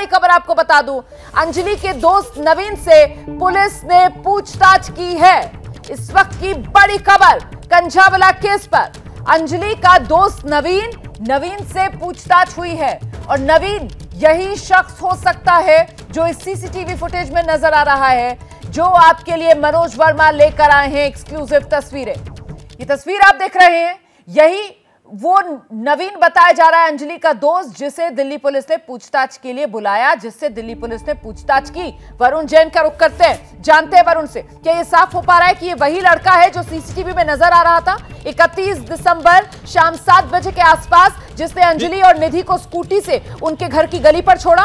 बड़ी खबर आपको बता दूँ। अंजलि के दोस्त नवीन से पुलिस ने पूछताछ की है। इस वक्त की बड़ी खबर, कंझावला केस पर। अंजलि का दोस्त नवीन नवीन से पूछताछ हुई है और नवीन यही शख्स हो सकता है जो इस सीसीटीवी फुटेज में नज़र आ रहा है, जो आपके लिए मनोज वर्मा लेकर आए हैं एक्सक्लूसिव तस्वीरें। ये तस्वीर आप देख रहे हैं, यही वो नवीन बताया जा रहा है अंजलि का दोस्त, जिसे दिल्ली पुलिस ने पूछताछ के लिए बुलाया, जिससे दिल्ली पुलिस ने पूछताछ की। वरुण जैन का रुख करते हैं। जानते हैं वरुण से क्या ये साफ़ हो पा रहा है कि ये वही लड़का है जो सीसीटीवी में नज़र आ रहा था? 31 दिसंबर शाम सात बजे के आसपास जिसने अंजलि और निधि को स्कूटी से उनके घर की गली पर छोड़ा।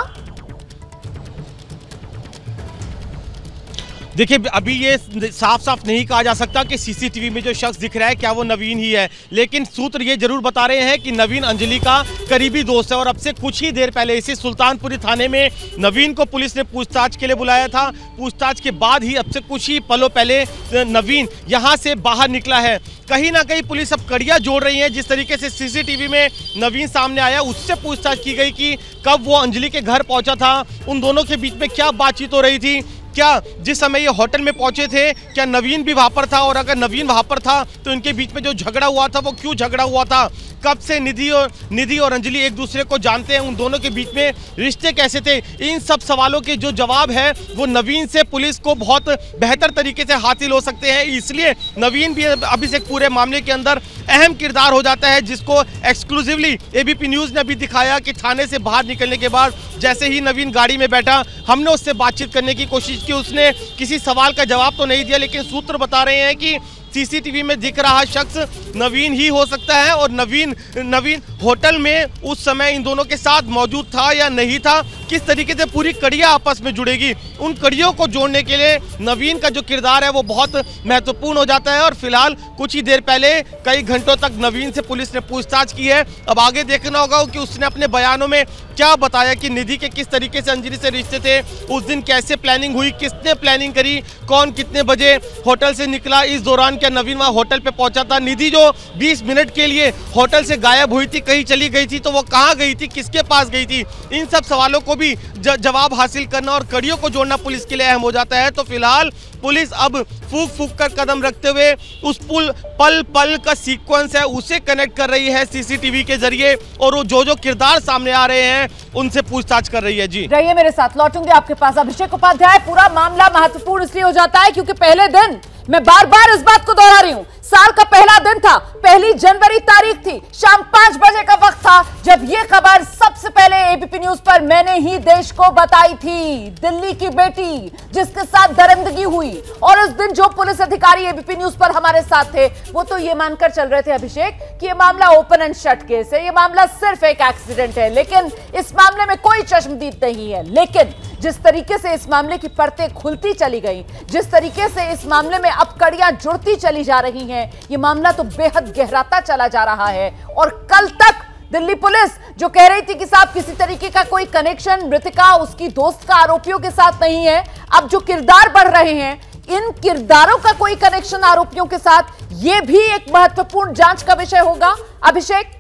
देखिए, अभी ये साफ़ साफ़ नहीं कहा जा सकता कि सीसीटीवी में जो शख्स दिख रहा है, क्या वो नवीन ही है। लेकिन सूत्र ये ज़रूर बता रहे हैं कि नवीन अंजलि का करीबी दोस्त है और अब से कुछ ही देर पहले इसी सुल्तानपुरी थाने में नवीन को पुलिस ने पूछताछ के लिए बुलाया था। पूछताछ के बाद ही अब से कुछ ही पलों पहले नवीन यहाँ से बाहर निकला है। कहीं ना कहीं पुलिस अब कड़िया जोड़ रही है। जिस तरीके से सीसीटीवी में नवीन सामने आया, उससे पूछताछ की गई कि कब वो अंजलि के घर पहुँचा था। उन दोनों के बीच में क्या बातचीत हो रही थी? क्या जिस समय ये होटल में पहुँचे थे, क्या नवीन भी वहाँ पर था? और अगर नवीन वहाँ पर था तो इनके बीच में जो झगड़ा हुआ था, वो क्यों झगड़ा हुआ था? कब से निधि और निधि और अंजलि एक दूसरे को जानते हैं? उन दोनों के बीच में रिश्ते कैसे थे? इन सब सवालों के जो जवाब है, वो नवीन से पुलिस को बहुत बेहतर तरीके से हासिल हो सकते हैं। इसलिए नवीन भी अभी से पूरे मामले के अंदर अहम किरदार हो जाता है, जिसको एक्सक्लूसिवली एबीपी न्यूज़ ने भी दिखाया कि थाने से बाहर निकलने के बाद जैसे ही नवीन गाड़ी में बैठा, हमने उससे बातचीत करने की कोशिश की। उसने किसी सवाल का जवाब तो नहीं दिया, लेकिन सूत्र बता रहे हैं कि सीसीटीवी में दिख रहा शख्स नवीन ही हो सकता है और नवीन नवीन होटल में उस समय इन दोनों के साथ मौजूद था या नहीं था, किस तरीके से पूरी कड़िया आपस में जुड़ेगी, उन कड़ियों को जोड़ने के लिए नवीन का जो किरदार है वो बहुत महत्वपूर्ण हो जाता है और फ़िलहाल कुछ ही देर पहले, कई घंटों तक नवीन से पुलिस ने पूछताछ की है। अब आगे देखना होगा कि उसने अपने बयानों में क्या बताया कि निधि के किस तरीके से अंजलि से रिश्ते थे, उस दिन कैसे प्लानिंग हुई, किसने प्लानिंग करी, कौन कितने बजे होटल से निकला, इस दौरान क्या नवीन वहाँ होटल पर पहुँचा था? निधि जो 20 मिनट के लिए होटल से गायब हुई थी कहीं चली गई थी तो वो कहाँ गई थी, किसके पास गई थी? इन सब सवालों को भी जवाब हासिल करना और कड़ियों को जोड़ना पुलिस के लिए अहम हो जाता है। तो फ़िलहाल पुलिस अब फूक फूक कर कदम रखते हुए उस पुल, पल पल का सीक्वेंस है, उसे कनेक्ट कर रही है सीसीटीवी के ज़रिए और वो जो जो किरदार सामने आ रहे हैं, उनसे पूछताछ कर रही है। जी। रहिए मेरे साथ, लौटूँगे आपके पास। अभिषेक उपाध्याय, पूरा मामला महत्वपूर्ण इसलिए हो जाता है क्योंकि पहले दिन मैं बार बार इस बात को दोहरा रही हूँ। साल का पहला दिन था पहली जनवरी तारीख थी। शाम पाँच बजे का वक्त था, जब यह खबर सबसे पहले एबीपी न्यूज़ पर मैंने ही देश को बताई थी। दिल्ली की बेटी, जिसके साथ दरिंदगी हुई, और उस दिन जो पुलिस अधिकारी एबीपी न्यूज़ पर हमारे साथ थे, वो तो ये मानकर चल रहे थे अभिषेक कि ये मामला ओपन एंड शट केस है। ये मामला सिर्फ़ एक एक्सीडेंट है, लेकिन इस मामले में कोई चश्मदीद नहीं है। लेकिन जिस तरीके से इस मामले की परतें खुलती चली गई, जिस तरीके से इस मामले में अब कड़ियाँ जुड़ती चली जा रही हैं यह मामला तो बेहद गहराता चला जा रहा है। और कल तक दिल्ली पुलिस, जो कह रही थी कि साहब किसी तरीके का कोई कनेक्शन मृतिका, उसकी दोस्त का आरोपियों के साथ नहीं है। अब जो किरदार बढ़ रहे हैं, इन किरदारों का कोई कनेक्शन आरोपियों के साथ यह भी एक महत्वपूर्ण जाँच का विषय होगा। अभिषेक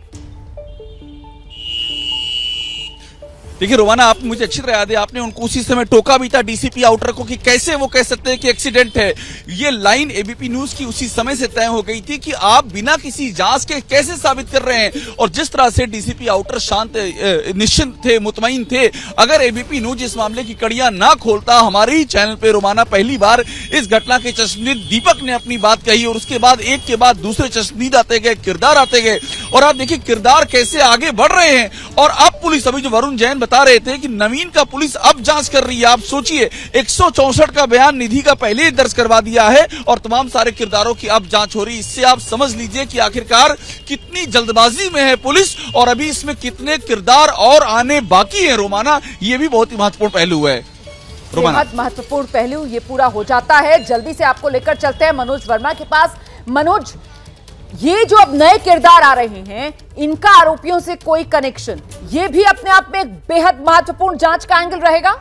देखिए, रोमाना, आप मुझे अच्छी तरह याद है, आपने उनको उसी समय टोका भी था डीसीपी आउटर को कि कैसे वो कह सकते हैं कि एक्सीडेंट है। ये लाइन एबीपी न्यूज़ की उसी समय से तय हो गई थी कि आप बिना किसी जाँच के कैसे साबित कर रहे हैं। और जिस तरह से डीसीपी आउटर शांत निश्चिंत थे मुतमिन थे, अगर एबीपी न्यूज़ इस मामले की कड़ियाँ ना खोलता, हमारे ही चैनल पे रोमाना, पहली बार इस घटना के चश्मदीद दीपक ने अपनी बात कही, और उसके बाद, एक के बाद दूसरे चश्मदीद आते गए, किरदार आते गए। और आप देखिए, किरदार कैसे आगे बढ़ रहे हैं। और अब पुलिस, अभी जो वरुण जैन बता रहे थे कि नवीन का पुलिस अब जाँच कर रही है। आप सोचिए एक का बयान निधि का पहले ही दर्ज करवा दिया है और तमाम सारे किरदारों की अब जाँच हो रही है। इससे आप समझ लीजिए कि आखिरकार कितनी जल्दबाजी में है पुलिस और अभी इसमें कितने किरदार और आने बाकी है। रोमाना ये भी बहुत ही महत्वपूर्ण पहलू है। बहुत महत्वपूर्ण पहलू ये पूरा हो जाता है। जल्दी से आपको लेकर चलते हैं मनोज वर्मा के पास। मनोज ये जो अब नए किरदार आ रहे हैं इनका आरोपियों से कोई कनेक्शन ये भी अपने आप में एक बेहद महत्वपूर्ण जाँच का एंगल रहेगा?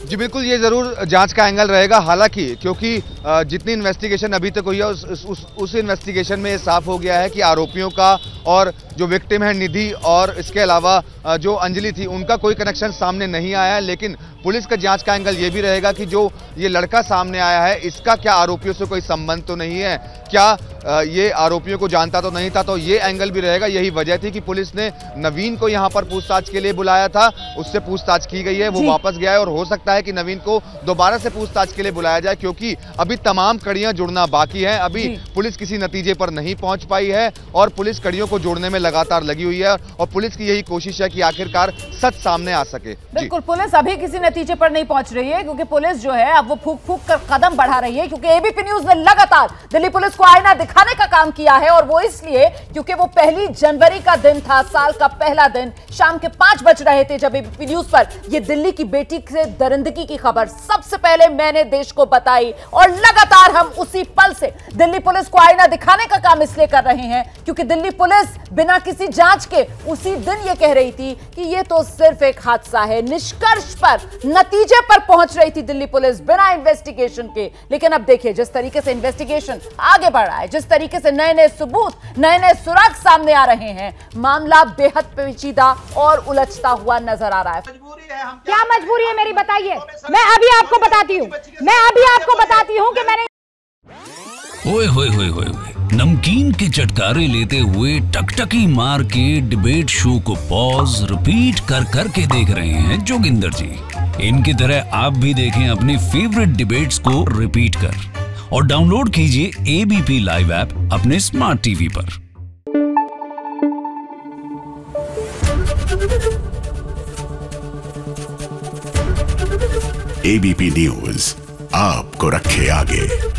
जी बिल्कुल ये ज़रूर जाँच का एंगल रहेगा। हालाँकि क्योंकि जितनी इन्वेस्टिगेशन अभी तक हुई है उस उस, उस, इन्वेस्टिगेशन में साफ़ हो गया है कि आरोपियों का और जो विक्टिम है निधि और इसके अलावा जो अंजलि थी उनका कोई कनेक्शन सामने नहीं आया है। लेकिन पुलिस का जाँच का एंगल ये भी रहेगा कि जो ये लड़का सामने आया है इसका क्या आरोपियों से कोई संबंध तो नहीं है? क्या ये आरोपियों को जानता तो नहीं था? तो ये एंगल भी रहेगा। यही वजह थी कि पुलिस ने नवीन को यहाँ पर पूछताछ के लिए बुलाया था। उससे पूछताछ की गई है वो वापस गया है और हो सकता है कि नवीन को दोबारा से पूछताछ के लिए बुलाया जाए क्योंकि अभी तमाम कड़ियाँ जुड़ना बाकी है। अभी पुलिस किसी नतीजे पर नहीं पहुँच पाई है और पुलिस कड़ियों को जोड़ने में लगातार लगी हुई है और पुलिस की यही कोशिश है कि आखिरकार सच सामने आ सके। बिल्कुल, पुलिस अभी किसी नतीजे पर नहीं पहुँच रही है, क्योंकि पुलिस जो है, अब वो फूक फूक कर कदम बढ़ा रही है, क्योंकि एबीपी न्यूज़ ने लगातार दिल्ली पुलिस को आईना दिखाने का काम किया है, और वो इसलिए क्योंकि वो पहली जनवरी का दिन था, साल का पहला दिन, शाम के पाँच बज रहे थे जब एबीपी न्यूज़ पर ये दिल्ली की बेटी से दरिंदगी की खबर सबसे पहले मैंने देश को बताई, और लगातार हम उसी पल से दिल्ली पुलिस को आईना दिखाने का काम इसलिए कर रहे हैं, क्योंकि दिल्ली पुलिस बिना किसी जाँच के उसी दिन ये कह रही थी कि ये तो सिर्फ़ एक हादसा है। निष्कर्ष पर नतीजे पर पहुँच रही थी दिल्ली पुलिस बिना इन्वेस्टिगेशन के। लेकिन अब देखिए जिस तरीके से इन्वेस्टिगेशन आगे बढ़ रहा है जिस तरीके से नए नए सबूत नए नए सुराग सामने आ रहे हैं मामला बेहद पेचीदा और उलझता हुआ नज़र आ रहा है। क्या मजबूरी है मेरी बताइए? मैं अभी आपको बताती हूँ। मैं अभी आपको बताती हूँ कि मैंने नमकीन के चटकारे लेते हुए टकटकी मार के डिबेट शो को पॉज रिपीट कर कर के देख रहे हैं जोगिंदर जी। इनकी तरह आप भी देखें अपने फेवरेट डिबेट्स को रिपीट कर। और डाउनलोड कीजिए एबीपी लाइव ऐप अपने स्मार्ट टीवी पर। एबीपी न्यूज़ आपको रखे आगे।